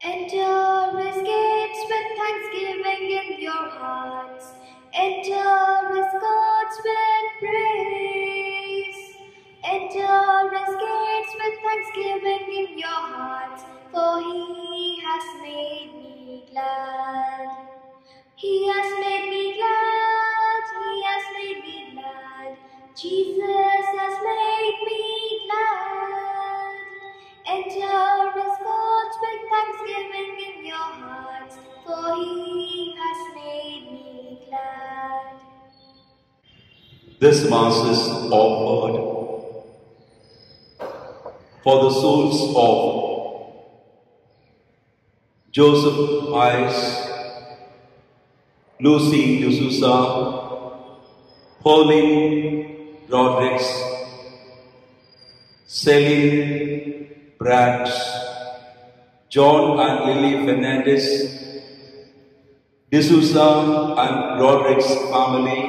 Enter his gates with thanksgiving in your hearts. Enter his courts with praise. Enter his gates with thanksgiving in your hearts, for he has made me glad. He has made me glad. He has made me glad. Jesus has made me glad. Enter thanksgiving in your hearts, for he has made me glad. This Mass is offered for the souls of Joseph Pius, Lucy D'Souza, Pauline Rodriguez, Celine Brad, John and Lily Fernandez, D'Souza and Rodriguez family,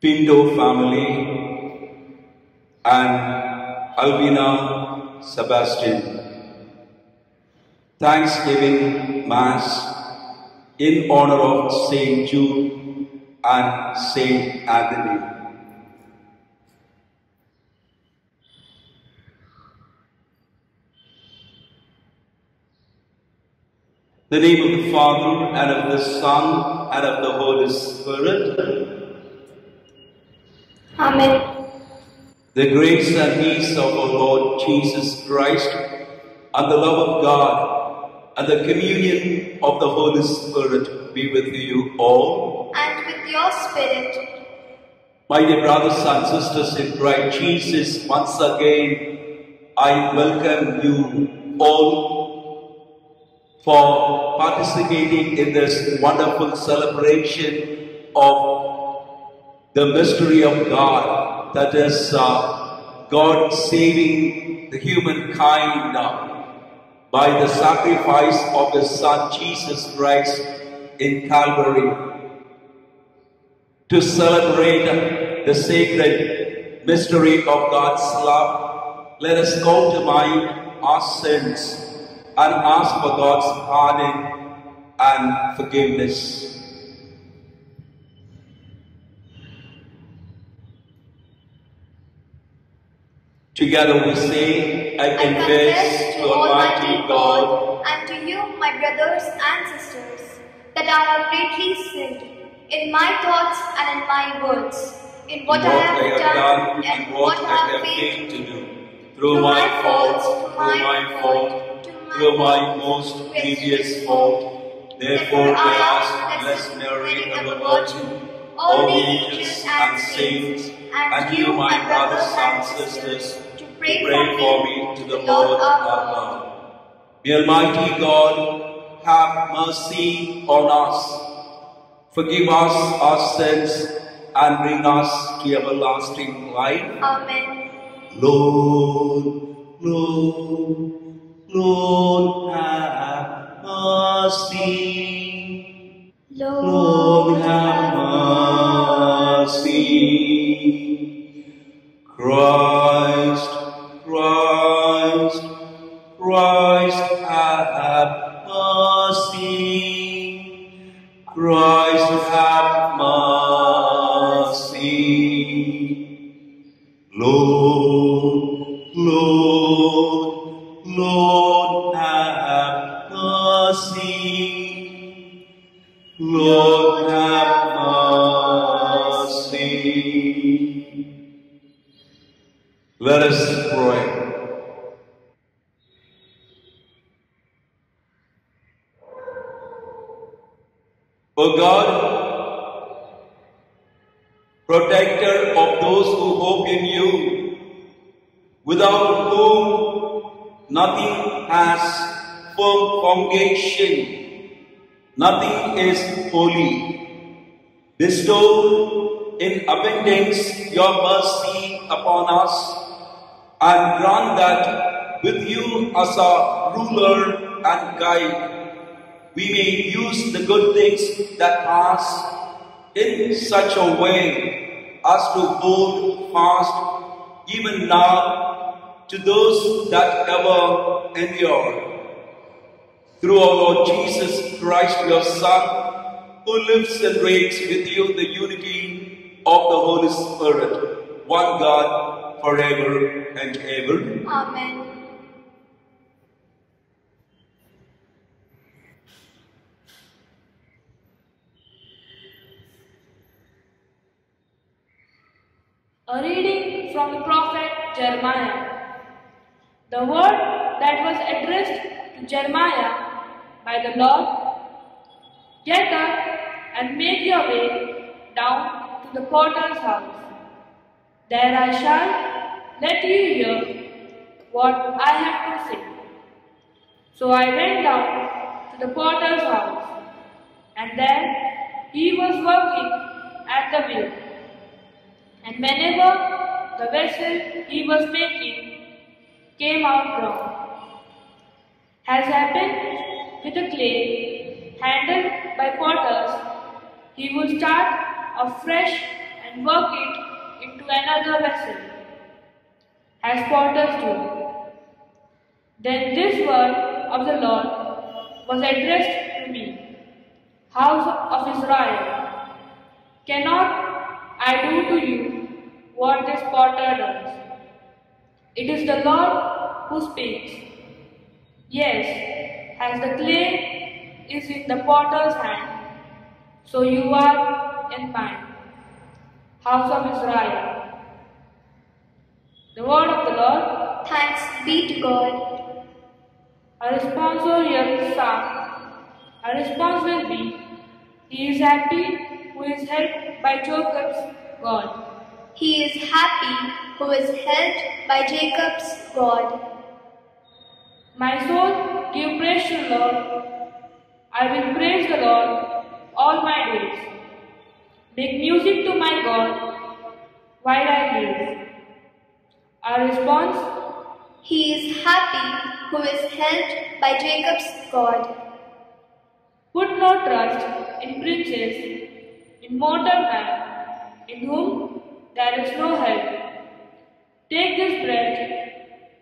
Pinto family, and Albina Sebastian. Thanksgiving Mass in honor of Saint Jude and Saint Anthony. The name of the Father and of the Son and of the Holy Spirit. Amen. The grace and peace of our Lord Jesus Christ and the love of God and the communion of the Holy Spirit be with you all. And with your spirit, My dear brothers and sisters in Christ Jesus, once again I welcome you all for participating in this wonderful celebration of the mystery of God, that is, uh, God saving the humankind uh, by the sacrifice of His Son Jesus Christ in Calvary. To celebrate the sacred mystery of God's love, let us call to mind our sins and ask for God's pardon and forgiveness. Together we say, I I confess to Almighty God and to you, my brothers and sisters, that I have greatly sinned in my thoughts and in my words, in what, I have done and what I have failed to do. Through my faults, through my fault, through my most grievous fault. Therefore I ask Blessed Mary, ever Virgin, all the angels and saints, and you, my brothers and sisters, to pray for me to the Lord our God. May Almighty God have mercy on us, forgive us our sins, and bring us to everlasting life. Amen. Lord, Lord, Lord, have mercy. Lord, have mercy. Christ, Christ, Christ, have mercy. Christ, have mercy. Lord, O God, protector of those who hope in you, without whom nothing has firm foundation, nothing is holy. Bestow in abundance your mercy upon us and grant that with you as our ruler and guide, we may use the good things that pass in such a way as to hold fast even now to those that ever endure. Through our Lord Jesus Christ, your Son, who lives and reigns with you the unity of the Holy Spirit, one God, forever and ever. Amen. A reading from the prophet Jeremiah. The word that was addressed to Jeremiah by the Lord Get up and make your way down to the potter's house. There I shall let you hear what I have to say. So I went down to the potter's house, and there he was working at the wheel. And whenever the vessel he was making came out wrong, as happened with the clay handled by potters, he would start afresh and work it into another vessel, as potters do. Then this word of the Lord was addressed to me, House of Israel, cannot I do to you what this potter does? It is the Lord who speaks. Yes, as the clay is in the potter's hand, so you are in mine, house of Israel. The word of the Lord, Thanks be to God. a response will here psalm. A response will be, He is happy who is helped by Jacob's God. He is happy who is helped by Jacob's God. My soul give praise to the Lord. I will praise the Lord all my days. Make music to my God while I live. Our response, He is happy who is helped by Jacob's God. put no trust in princes, in mortal man, in whom there is no help. Take this bread,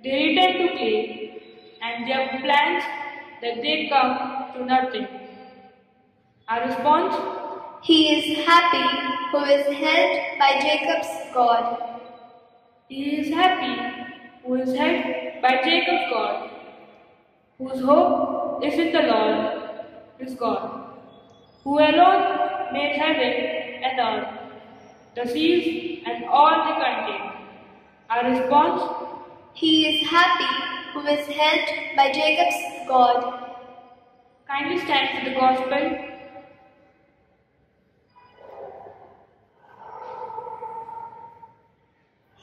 they return to clay, and their plans that they come to nothing. Our response, He is happy who is helped by Jacob's God. He is happy who is helped by Jacob's God, whose hope is in the Lord, his God, who alone made heaven and earth, the seas and all they contain. Our response, He is happy who is helped by Jacob's God. kindly stand for the gospel.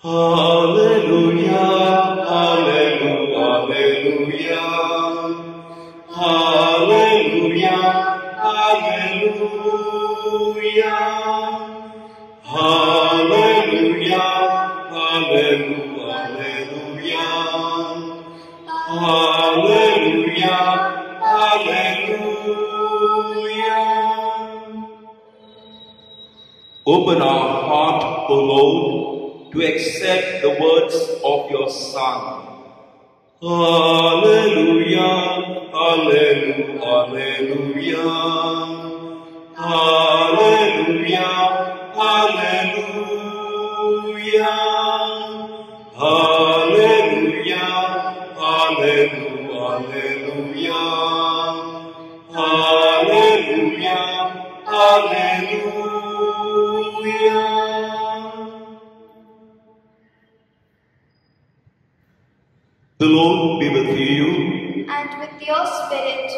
Hallelujah, hallelujah, hallelujah, hallelujah, hallelujah, hallelujah, hallelujah, hallelujah, hallelujah. Open our heart, O Lord, to accept the words of your Son. Hallelujah, hallelujah, hallelujah, hallelujah, hallelujah, hallelujah, hallelujah, hallelujah, hallelujah. The Lord be with you. And with your spirit,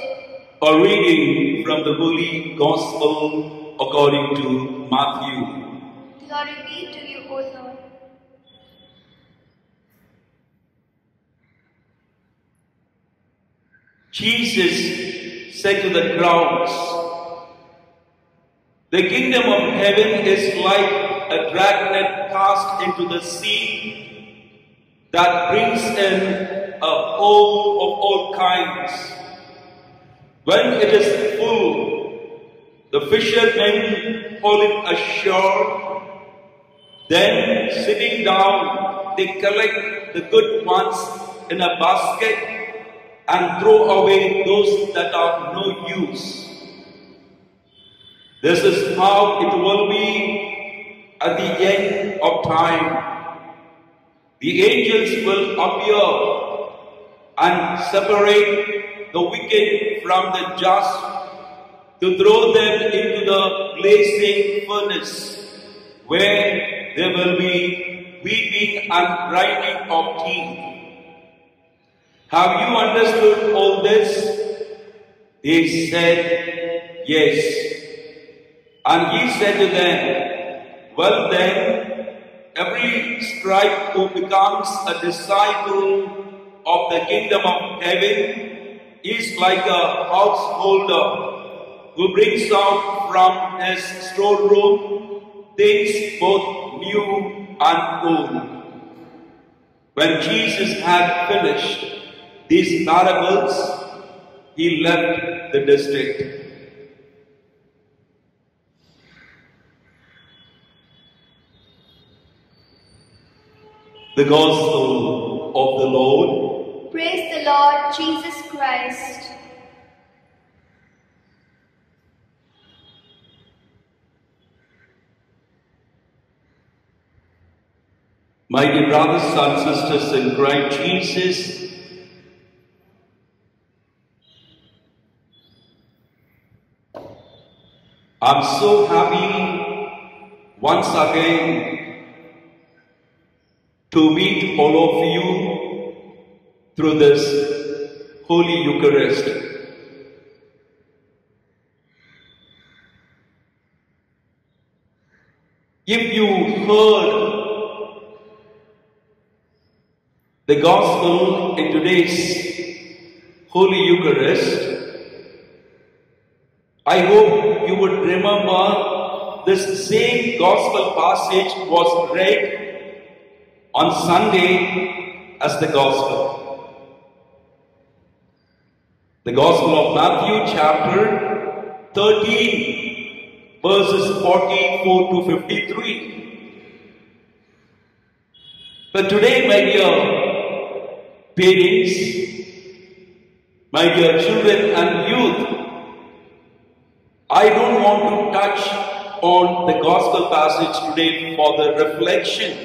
A reading from the Holy Gospel according to Matthew. glory be to you, O Lord. Jesus said to the crowds, The kingdom of heaven is like a dragnet cast into the sea that brings in a whole of all kinds. When it is full, the fishermen haul it ashore, then sitting down, they collect the good ones in a basket and throw away those that are no use. This is how it will be at the end of time. The angels will appear and separate the wicked from the just to throw them into the blazing furnace where there will be weeping and grinding of teeth. Have you understood all this? They said, Yes. And he said to them, Well then, every scribe who becomes a disciple of the kingdom of heaven is like a householder who brings out from his storeroom things both new and old. When Jesus had finished these parables, he left the district. The Gospel of the Lord. Praise the Lord Jesus Christ. My dear brothers and sisters in Christ Jesus, I'm so happy once again to meet all of you through this Holy Eucharist. If you heard the Gospel in today's Holy Eucharist, I hope you would remember this same Gospel passage was read on Sunday as the Gospel. The Gospel of Matthew, chapter 13, verses 44 to 53. But today, my dear parents, my dear children and youth, I don't want to touch on the gospel passage today for the reflection.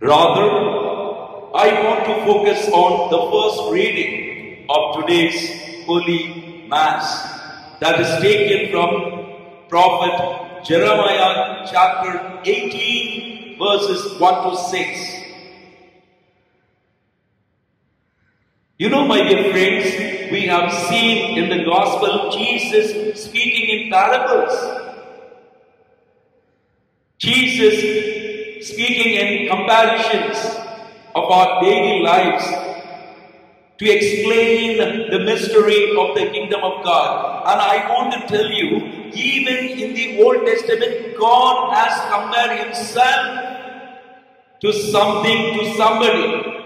Rather, I want to focus on the first reading of today's Holy Mass that is taken from Prophet Jeremiah chapter 18 verses 1 to 6. You know, my dear friends, we have seen in the Gospel Jesus speaking in parables. Jesus speaking in comparisons of our daily lives to explain the mystery of the kingdom of God. And I want to tell you, even in the Old Testament, God has compared himself to something, to somebody.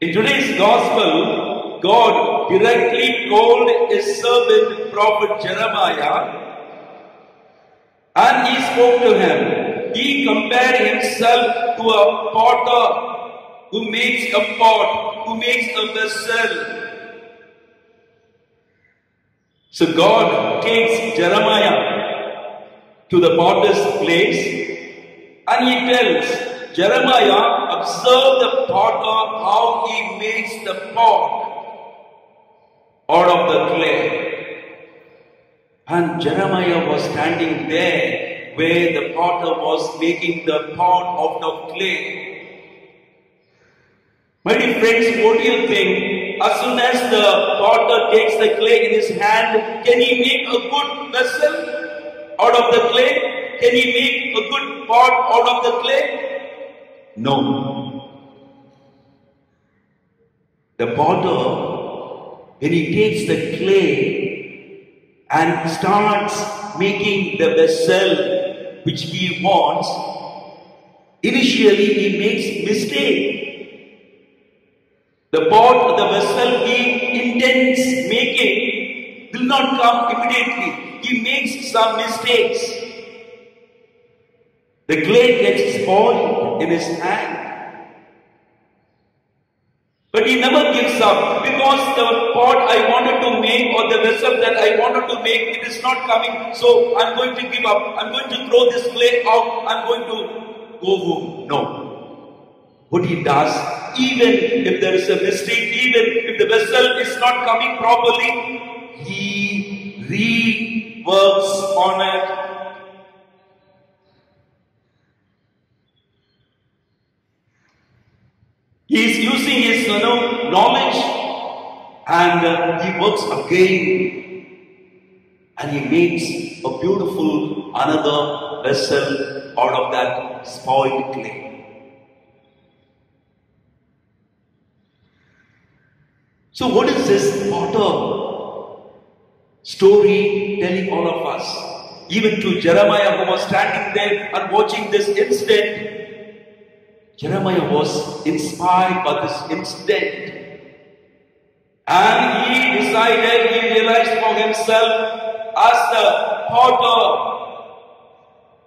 In today's gospel, God directly called his servant prophet Jeremiah and he spoke to him. He compared himself to a potter who makes a pot, who makes a vessel. So God takes Jeremiah to the potter's place and he tells Jeremiah, observe the potter how he makes the pot out of the clay. And Jeremiah was standing there where the potter was making the pot out of the clay. My dear friends, what do you think? As soon as the potter takes the clay in his hand, can he make a good vessel out of the clay? Can he make a good pot out of the clay? No. The potter, when he takes the clay and starts making the vessel which he wants, initially he makes mistake. The pot, the vessel he intends making will not come immediately. He makes some mistakes. The clay gets spoiled in his hand. But he never gives up because the pot I wanted to make or the vessel that I wanted to make, it is not coming. So I'm going to give up. I'm going to throw this clay out. I'm going to go home. No. What he does, even if there is a mistake, even if the vessel is not coming properly, he reworks on it He is using his you know, knowledge and uh, he works again and he makes a beautiful another vessel out of that spoiled clay. So, what is this potter story telling all of us? Even to Jeremiah, who was standing there and watching this incident, Jeremiah was inspired by this incident. And he decided, he realized for himself, as the potter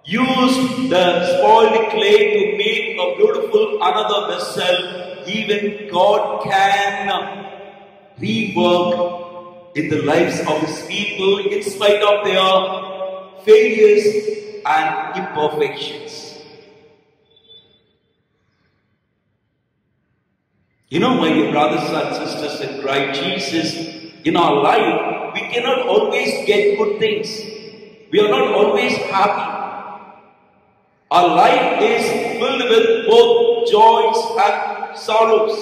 used the spoiled clay to make a beautiful another vessel, even God can rework in the lives of his people in spite of their failures and imperfections. You know, my dear brothers and sisters in Christ Jesus, in our life, we cannot always get good things. We are not always happy. Our life is filled with both joys and sorrows.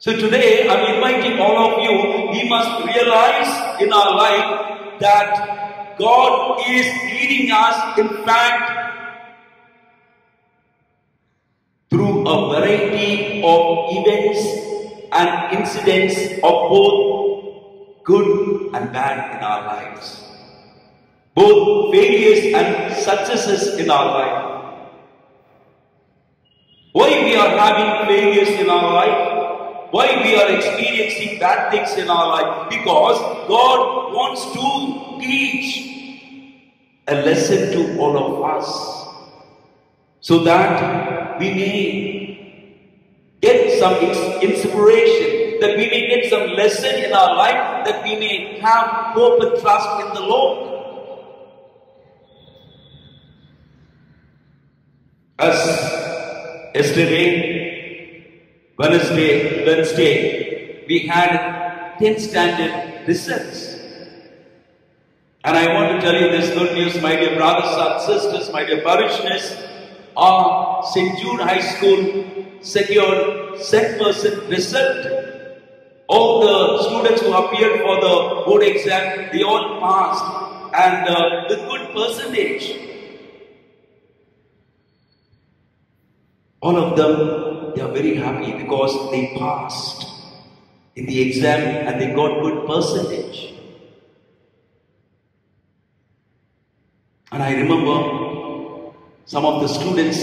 So today, I'm inviting all of you, we must realize in our life that God is leading us, in fact, through a variety of events and incidents of both good and bad in our lives. Both failures and successes in our life. Why we are having failures in our life? Why we are experiencing bad things in our life? Because God wants to teach a lesson to all of us so that we may get some inspiration, that we may get some lesson in our life, that we may have hope and trust in the Lord. As yesterday, Wednesday, Wednesday, we had 10th standard results. And I want to tell you this good news, my dear brothers and sisters, my dear parishioners, our St. Jude High School secured 100% result. All the students who appeared for the board exam, they all passed and uh, with good percentage. All of them, they are very happy because they passed in the exam and they got good percentage. And I remember some of the students,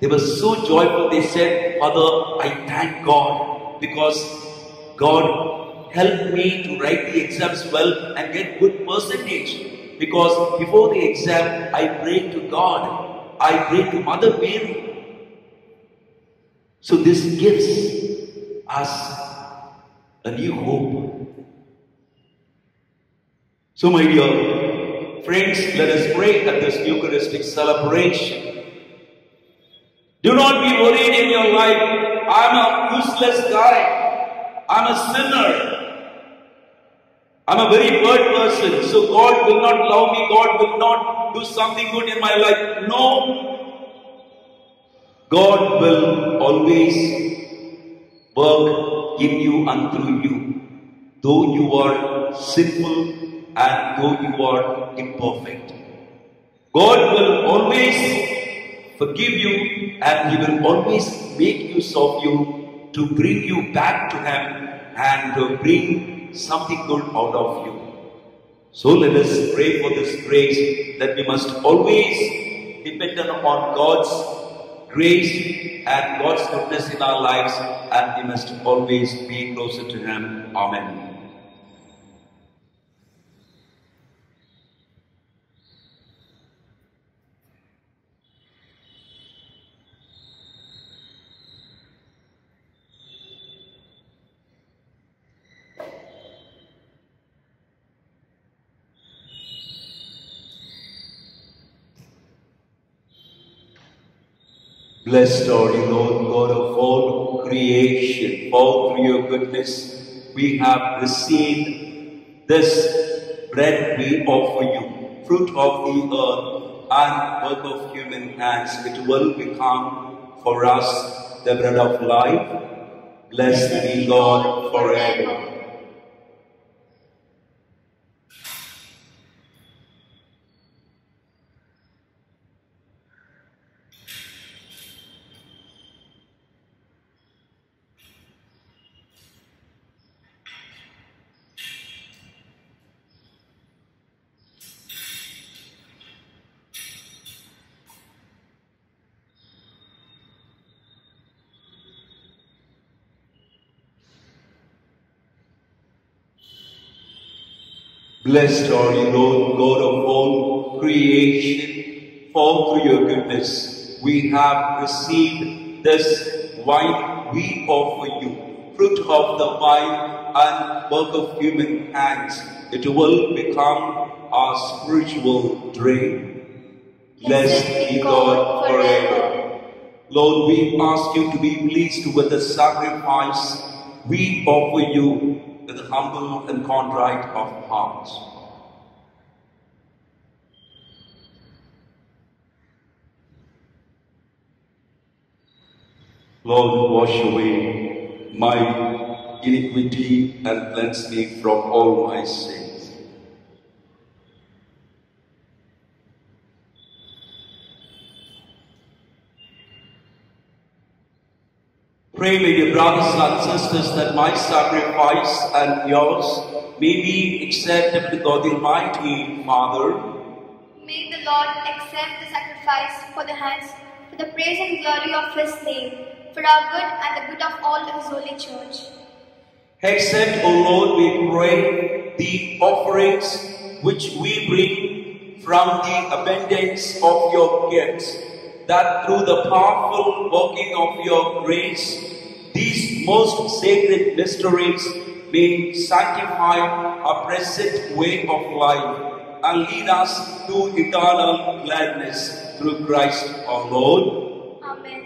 they were so joyful. They said, Father, I thank God because God helped me to write the exams well and get good percentage. Because before the exam, I prayed to God. I prayed to Mother Mary. So this gives us a new hope. So my dear Friends, let us pray at this Eucharistic celebration. Do not be worried in your life. I'm a useless guy. I'm a sinner. I'm a very bad person. So God will not love me. God will not do something good in my life. No. God will always work in you and through you. Though you are sinful and though you are imperfect. God will always forgive you and He will always make use of you to bring you back to Him and to bring something good out of you. So let us pray for this grace that we must always depend upon God's grace and God's goodness in our lives and we must always be closer to Him. Amen. Blessed are you, Lord God of all creation, for through your goodness we have received this bread we offer you, fruit of the earth and work of human hands. It will become for us the bread of life. Blessed be God forever. Blessed are you, Lord God of all creation, for through your goodness we have received this wine we offer you, fruit of the vine and work of human hands. It will become our spiritual drink. Blessed be God forever. Lord, we ask you to be pleased with the sacrifice we offer you with humble and contrite of heart. Lord, wash away my iniquity and cleanse me from all my sins. Pray, my dear brothers and sisters, that my sacrifice and yours may be acceptable to God the Almighty Father. May the Lord accept the sacrifice for the hands, for the praise and glory of His name, for our good and the good of all His holy church. Accept, O Lord, we pray, the offerings which we bring from the abundance of your gifts, that through the powerful working of your grace, these most sacred mysteries may sanctify our present way of life and lead us to eternal gladness through Christ our Lord. Amen.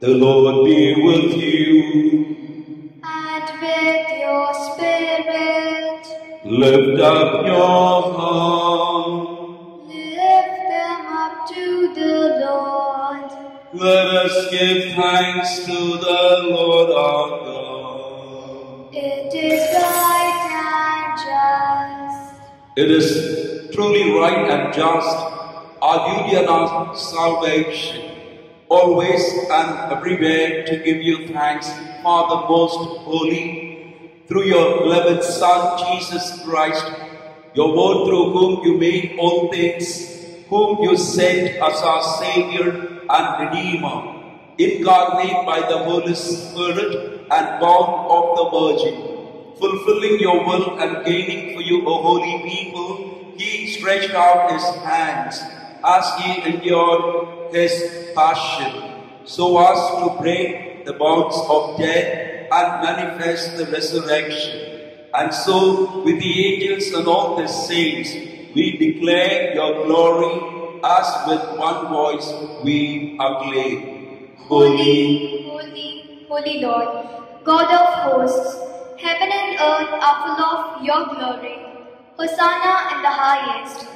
The Lord be with you. And with your spirit, Lift up your heart. lift them up to the Lord. Let us give thanks to the Lord our God. It is right and just. It is truly right and just, our duty and our salvation, always and everywhere to give you thanks, Father most holy, through your beloved Son, Jesus Christ, your word through whom you made all things, whom you sent as our Savior and Redeemer, incarnate by the Holy Spirit and born of the Virgin, fulfilling your will and gaining for you a holy people, he stretched out his hands as he endured his passion, so as to break the bonds of death and manifest the resurrection. And so, with the angels and all the saints, we declare your glory as with one voice we acclaim. Holy, holy, holy Lord, God of hosts, heaven and earth are full of your glory. Hosanna in the highest.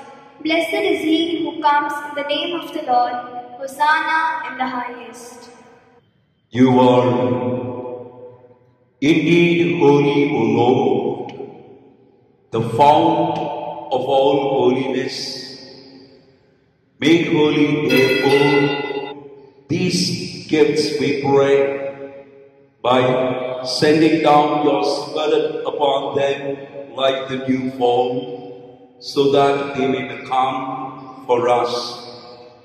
Blessed is he who comes in the name of the Lord. Hosanna in the highest. you are indeed holy, O Lord, the fount of all holiness. Make holy, therefore, these gifts, we pray, by sending down your Spirit upon them like the dew fall, so that they may become for us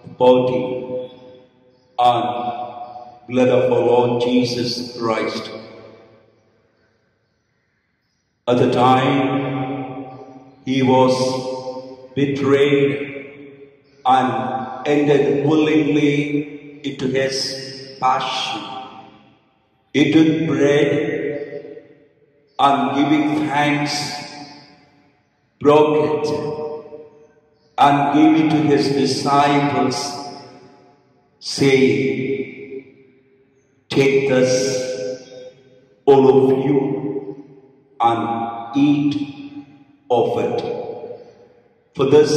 the body and blood of our Lord Jesus Christ. At the time he was betrayed and entered willingly into his passion. He took bread and giving thanks, broke it and gave it to his disciples, saying, Take this, all of you, and eat of it. For this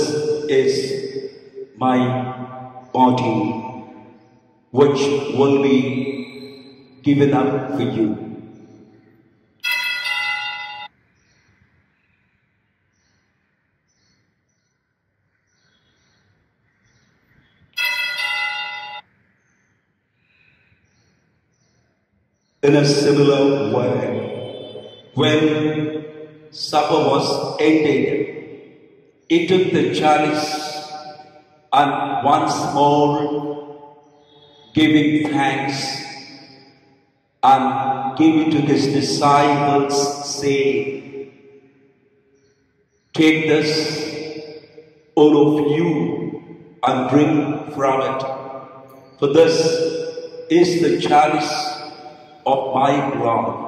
is my body, which will be given up for you. In a similar way, when supper was ended, he took the chalice and once more giving thanks and gave it to his disciples, saying, Take this, all of you, and drink from it. For this is the chalice of my blood,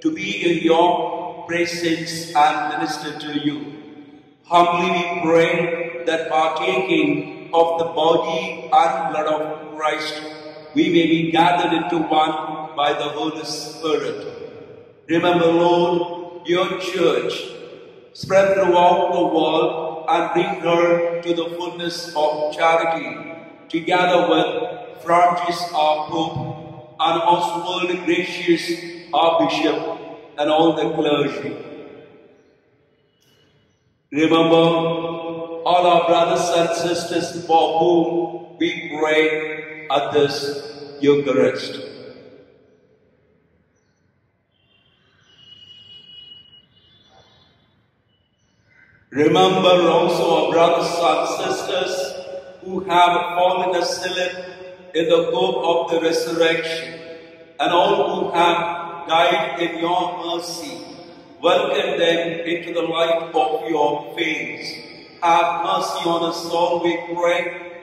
to be in your presence and minister to you. Humbly we pray that partaking of the body and blood of Christ, we may be gathered into one by the Holy Spirit. Remember, Lord, your church spread throughout the world and bring her to the fullness of charity, together with Francis our Pope and Gracias our Bishop and all the clergy. Remember all our brothers and sisters for whom we pray at this Eucharist. Remember also our brothers and sisters who have fallen asleep in the hope of the resurrection, and all who have died in your mercy. Welcome them into the light of your face. Have mercy on us all, we pray,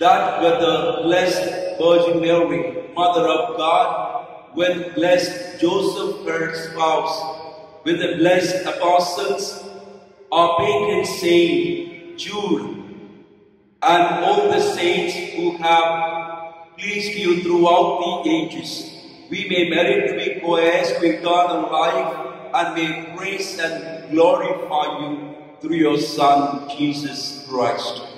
that with the blessed Virgin Mary, Mother of God, with blessed Joseph, her spouse, with the blessed apostles, our patron saint Jude, and all the saints who have pleased you throughout the ages, we may merit to be co-heirs to eternal life and may praise and glorify you through your Son, Jesus Christ.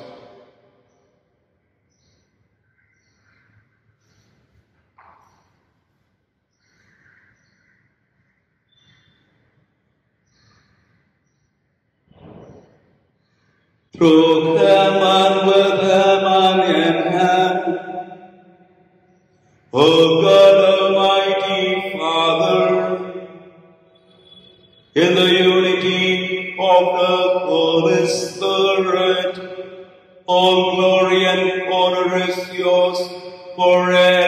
Through him and with him and in him, O God Almighty Father, in the unity of the Holy Spirit, all glory and honor is yours forever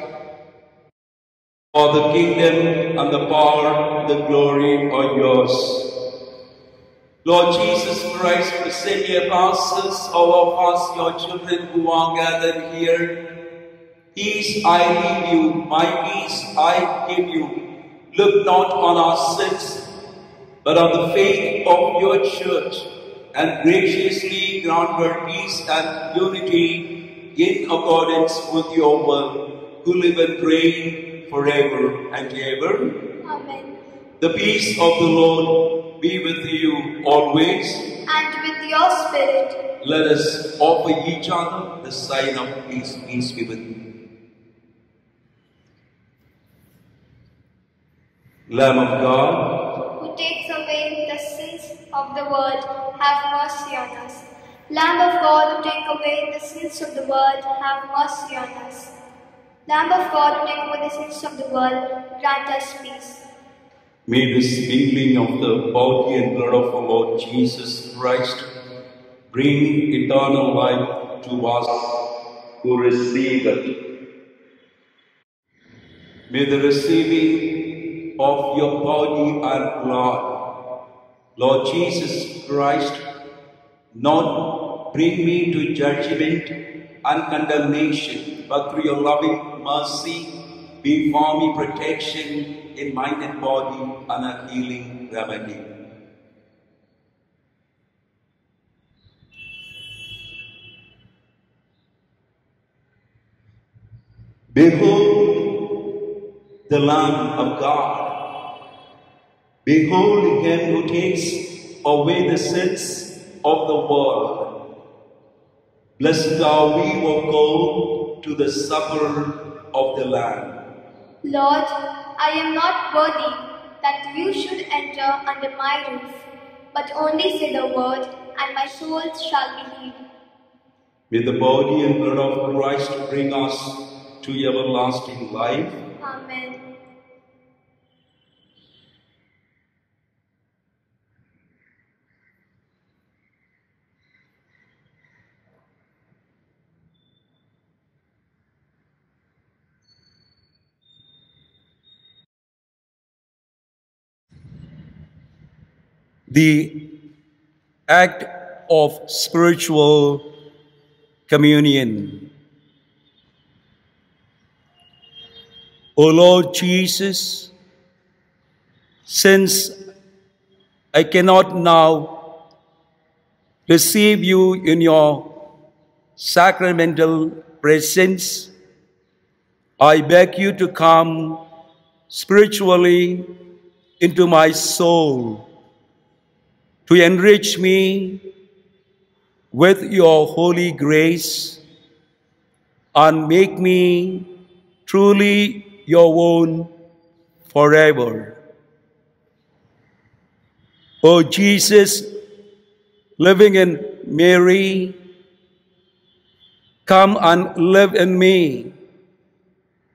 For the kingdom and the power and the glory are yours. Lord Jesus Christ, the apostles, all of us, your children who are gathered here, peace I give you, my peace I give you. Look not on our sins, but on the faith of your church, and graciously grant her peace and unity in accordance with your will, who live and reign forever and ever. Amen. The peace of the Lord be with you always. And with your spirit, Let us offer each other the sign of peace. Peace be with you. Lamb of God, who takes away the sins of the world, have mercy on us. Lamb of God, who take away the sins of the world, have mercy on us. Lamb of God, who take away the sins of the world, grant us peace. may this mingling of the body and blood of our Lord Jesus Christ bring eternal life to us who receive it. May the receiving of your body and blood, Lord Jesus Christ, not bring me to judgment and condemnation, but through your loving mercy, be for me protection in mind and body and a healing remedy. Behold the Lamb of God. Behold him who takes away the sins of the world. Blessed are we who go to the supper of the Lamb. Lord, I am not worthy that you should enter under my roof, but only say the word, and my soul shall be healed. May the body and blood of Christ bring us to everlasting life. Amen. The act of spiritual communion. O Lord Jesus, since I cannot now receive you in your sacramental presence, I beg you to come spiritually into my soul to enrich me with your holy grace and make me truly your own forever. O Jesus, living in Mary, come and live in me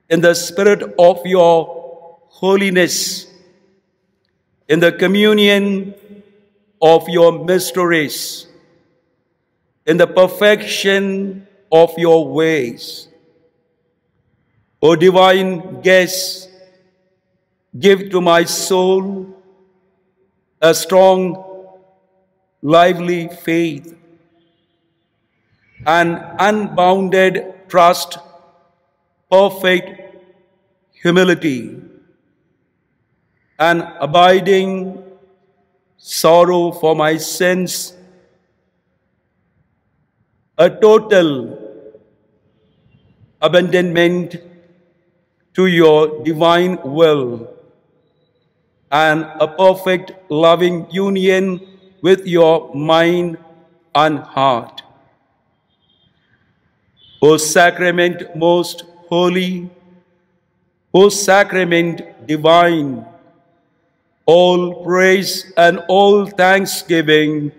in the spirit of your holiness, in the communion of your mysteries, in the perfection of your ways. O divine guest, give to my soul a strong, lively faith, an unbounded trust, perfect humility, an abiding sorrow for my sins, a total abandonment to your divine will, and a perfect loving union with your mind and heart. O sacrament most holy, O sacrament divine, all praise and all thanksgiving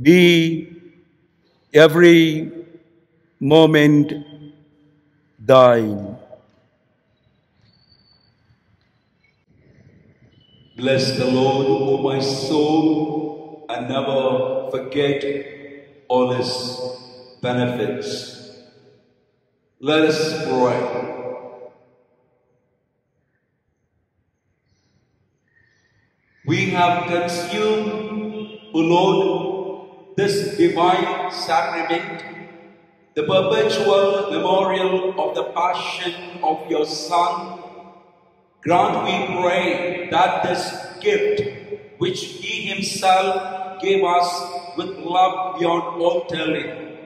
be every moment thine. Bless the Lord, O my soul, and never forget all his benefits. Let us pray. We have consumed, O Lord, this divine sacrament, the perpetual memorial of the passion of your Son. Grant, we pray, that this gift which He Himself gave us with love beyond all telling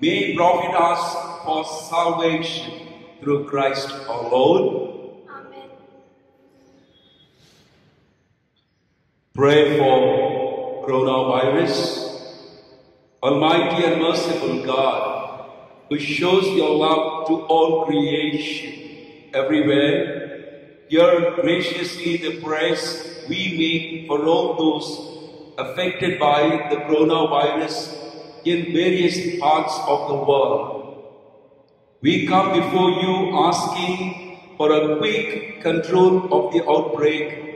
may profit us for salvation through Christ our Lord. Amen. Pray for coronavirus. Almighty and merciful God, who shows your love to all creation everywhere, hear graciously the prayers we make for all those affected by the coronavirus in various parts of the world. We come before you asking for a quick control of the outbreak,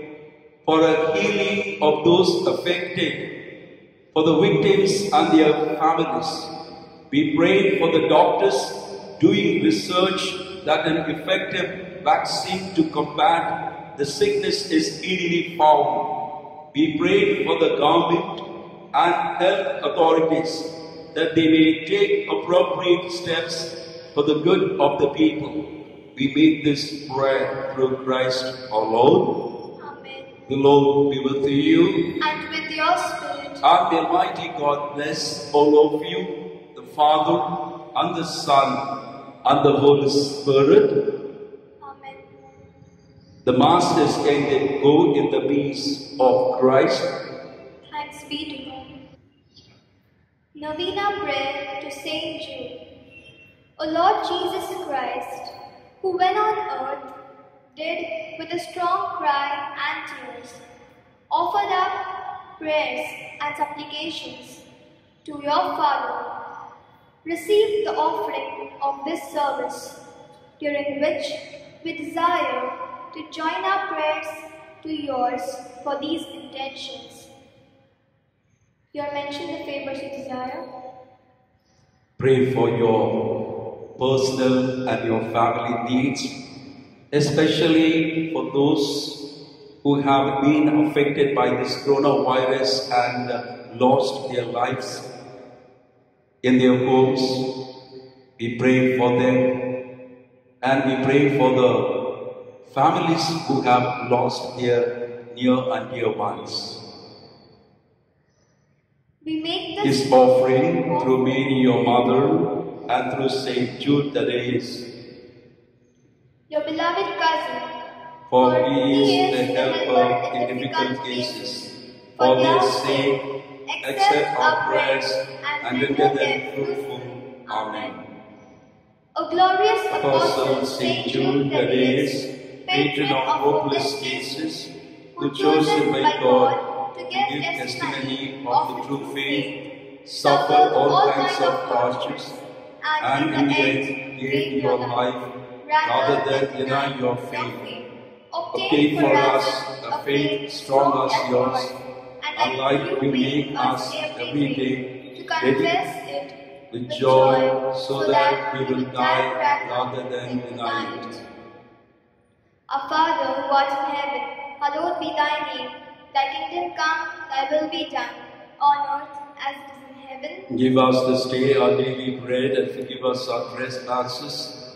for a healing of those affected, for the victims and their families. We pray for the doctors doing research that an effective vaccine to combat the sickness is easily found. We pray for the government and health authorities that they may take appropriate steps for the good of the people. We make this prayer through Christ our Lord. The Lord be with you. And with your spirit. And the Almighty God bless all of you, the Father, and the Son, and the Holy Spirit. Amen. The Master is ended. Go in the peace of Christ. Thanks be to God. Novena Prayer to Saint Jude. O Lord Jesus Christ, who when on earth did with a strong cry and tears offered up prayers and supplications to your Father, receive the offering of this service, during which we desire to join our prayers to yours for these intentions. You are mentioned the favors you desire. Pray for your personal and your family needs, especially for those who have been affected by this coronavirus and uh, lost their lives in their homes. We pray for them and we pray for the families who have lost their near and dear ones. We make this offering through Mary, your mother, and through Saint Jude Thaddeus. Your beloved cousin, For he is the helper in difficult cases. For their sake, accept our prayers and render them fruitful. Amen. O glorious Apostle Saint Jude Thaddeus, patron of hopeless cases, who chosen by God to give testimony of the true faith, suffered all kinds of tortures, and in the end gave your life rather than deny your faith. Obtain for us a faith strong as yours, and like you make us every day to confess it with joy, so that we will die rather than deny it. Our Father who art in heaven, hallowed be thy name. Thy kingdom come, thy will be done, on earth as it is in heaven. Give us this day our daily bread and forgive us our trespasses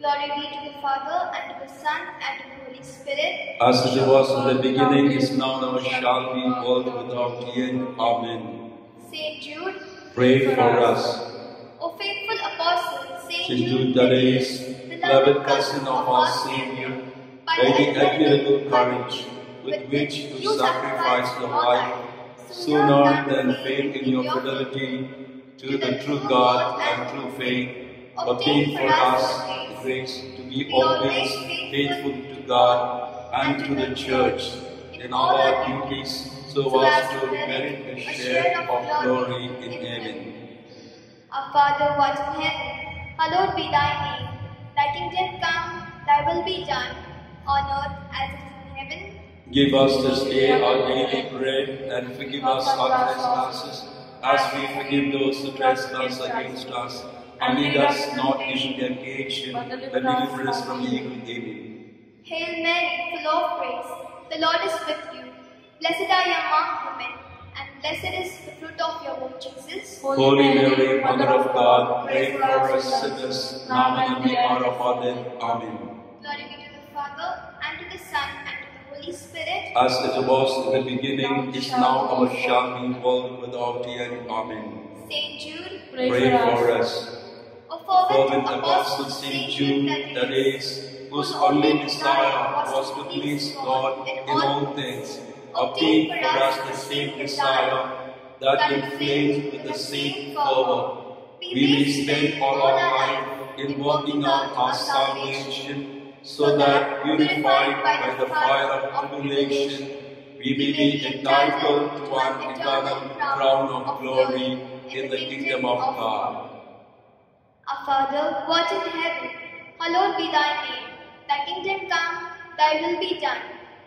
Glory be to the Father, and to the Son, and to the Holy Spirit. As it was in the beginning, is now, and ever shall be, world without end. Amen. Saint Jude, Pray for us. O faithful apostle, Saint, Saint Jude beloved cousin of our Savior, by the admirable courage with which you sacrifice your life, sooner than fail in your fidelity to the true God and true faith, obtain for us the grace to be always faithful to God and to the church in all our duties, so as to merit a share of glory in heaven. Our Father who art in heaven, hallowed be thy name. Thy kingdom come, thy will be done, on earth as it is in heaven. Give us this day our daily bread, and forgive us our trespasses, as we forgive those who trespass against us. And lead us not into temptation, but deliver us from evil. Amen. Hail Mary, full of grace, the Lord is with you. Blessed are you among women, and blessed is the fruit of your womb, Jesus. Holy Mary, Mother of God, pray for us sinners, now and at the hour of our death. Amen. Glory be to the Father, and to the Son, and to the Holy Spirit. As it was in the beginning, is now, our shall be, world without end. Amen. Saint Jude, Pray for us. O fervent apostle Saint Jude, that is, whose only desire was to please God in all things, obtained for us the same desire, that inflamed with the same fervor, we may spend all our life in working out our salvation, so that, purified by the fire of tribulation, we may be entitled to an eternal crown of glory in the kingdom of God. Our Father, who art in heaven, hallowed be thy name. Thy kingdom come, thy will be done,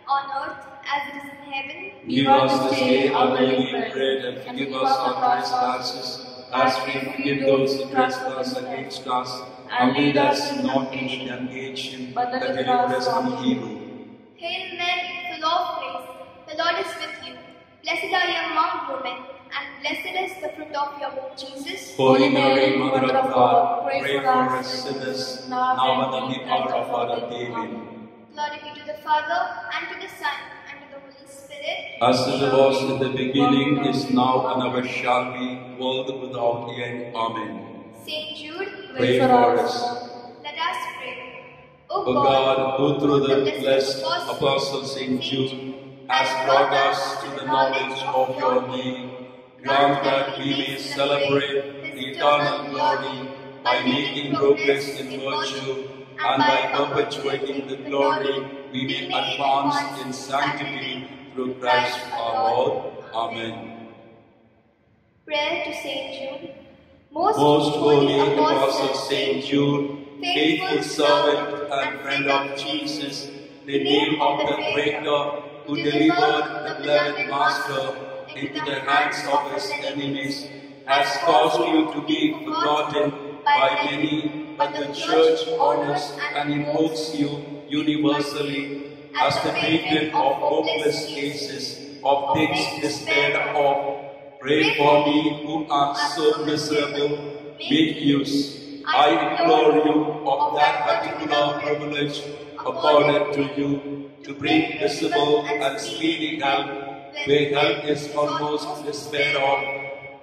on earth as it is in heaven. Give us this day our daily bread, and forgive us our trespasses, as we forgive those who trespass against us. And lead us not into temptation, but deliver us from evil. Hail Mary, full of grace, the Lord is with you. Blessed are you among women, blessed is the fruit of your womb, Jesus. Holy Mary, Mother of God, pray for us sinners, now and at the hour of our death. Amen. Glory be to the Father, and to the Son, and to the Holy Spirit. As it was in the beginning, is now, and ever shall be, world without end. Amen. Saint Jude, Pray for us. let us pray. O God, who through the blessed Apostle Saint Jude has brought us to the knowledge of your name, grant that we may celebrate the eternal glory by making progress in virtue and by perpetuating the glory we may advance in sanctity through Christ our Lord. Amen. Prayer to Saint Jude. Most, Most holy Apostle Saint Jude, faithful servant and friend of Jesus, the name of the Creator who delivered the beloved Master into the hands of his enemies, has caused you to be forgotten by many, but the Church honors and invokes you universally as the patron of hopeless cases, of things despaired of. Pray for me who are so miserable. Make use, I implore you, of that particular privilege accorded to you to bring visible and speedy help where help is almost despaired of.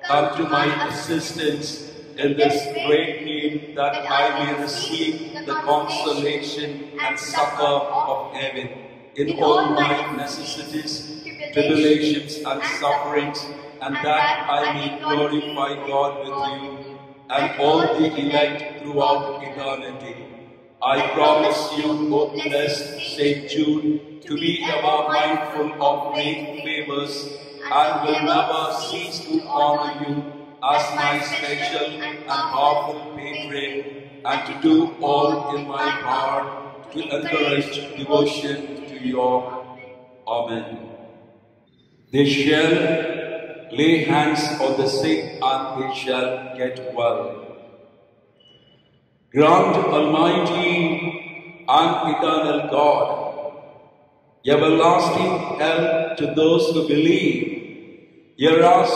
Come to my assistance in this great need that I may receive the consolation and succor of heaven in all my necessities, tribulations, and sufferings, and that I may glorify God with you and all the elect throughout eternity. I promise you, O blessed Saint Jude, to be ever mindful of great favors and will never cease to honor you as my special and powerful patron and to do all in my power to encourage devotion to your Amen. They shall lay hands on the sick and they shall get well. Grant, Almighty and eternal God, everlasting help to those who believe. Hear us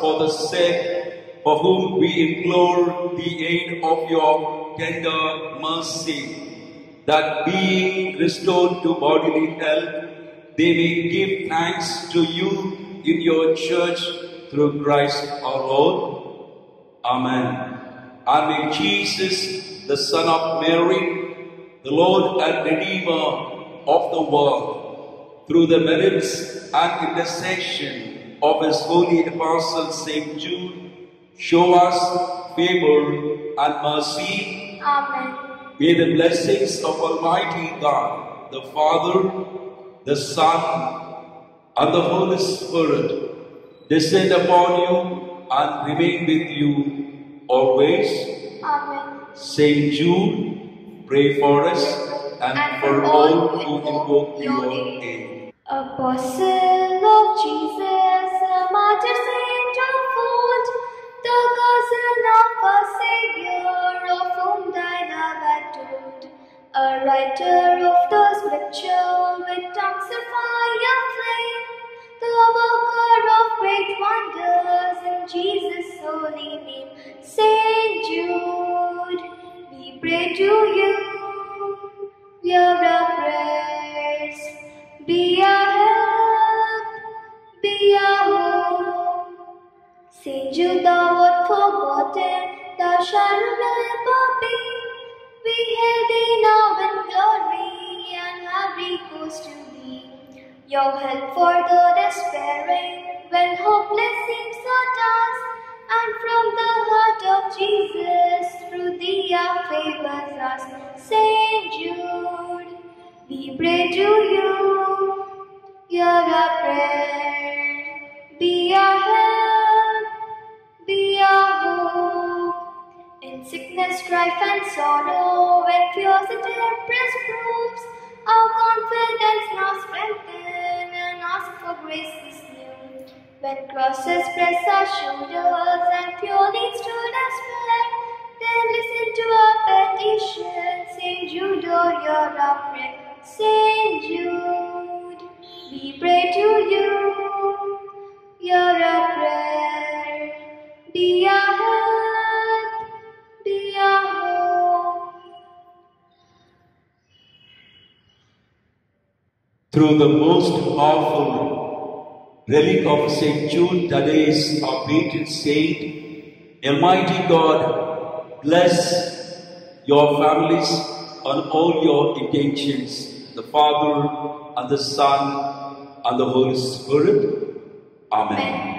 for the sake for whom we implore the aid of your tender mercy, that being restored to bodily health, they may give thanks to you in your church through Christ our Lord. Amen. And may Jesus, the Son of Mary, the Lord and Redeemer of the world, through the merits and intercession of his holy apostle Saint Jude, show us favor and mercy. Amen. May the blessings of Almighty God, the Father, the Son, and the Holy Spirit descend upon you and remain with you always. Amen. Saint Jude, pray for us and, And for all who invoke your aid. Apostle of Jesus, a martyr saint of old, the cousin of our Savior, of whom thy love told, a writer of the scripture with tongues of fire flame, the worker of great wonders in Jesus' holy name, Saint Jude, we pray to you, hear our prayers. Be our help, be our hope. Saint Jude, thou art forgotten, thou shalt remember me. We hail thee now in glory and have recourse to thee. Your help for the despairing when hopeless seems so task. And from the heart of Jesus, through thee our favors ask. Saint Jude, we pray to you, hear our prayer, be our help, be our hope. In sickness, strife, and sorrow, when fears and tempest proves, our confidence now strengthen and ask grace is new. When crosses press our shoulders and fear leads to despair, then listen to our petition. Saint Jude, oh, hear our. Saint Jude, we pray to you. Hear our Through the most powerful relic of Saint Jude, that is our patron saint, Almighty God, bless your families and all your intentions, the Father and the Son and the Holy Spirit. Amen. Amen.